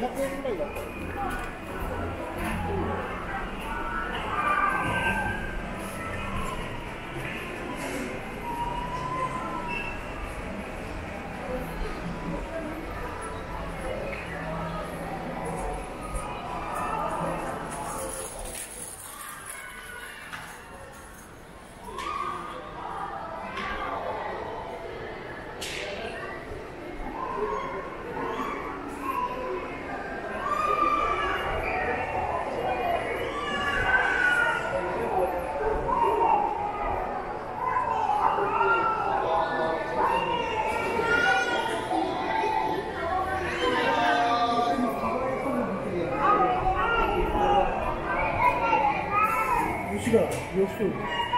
500円ぐらいだった是，优秀。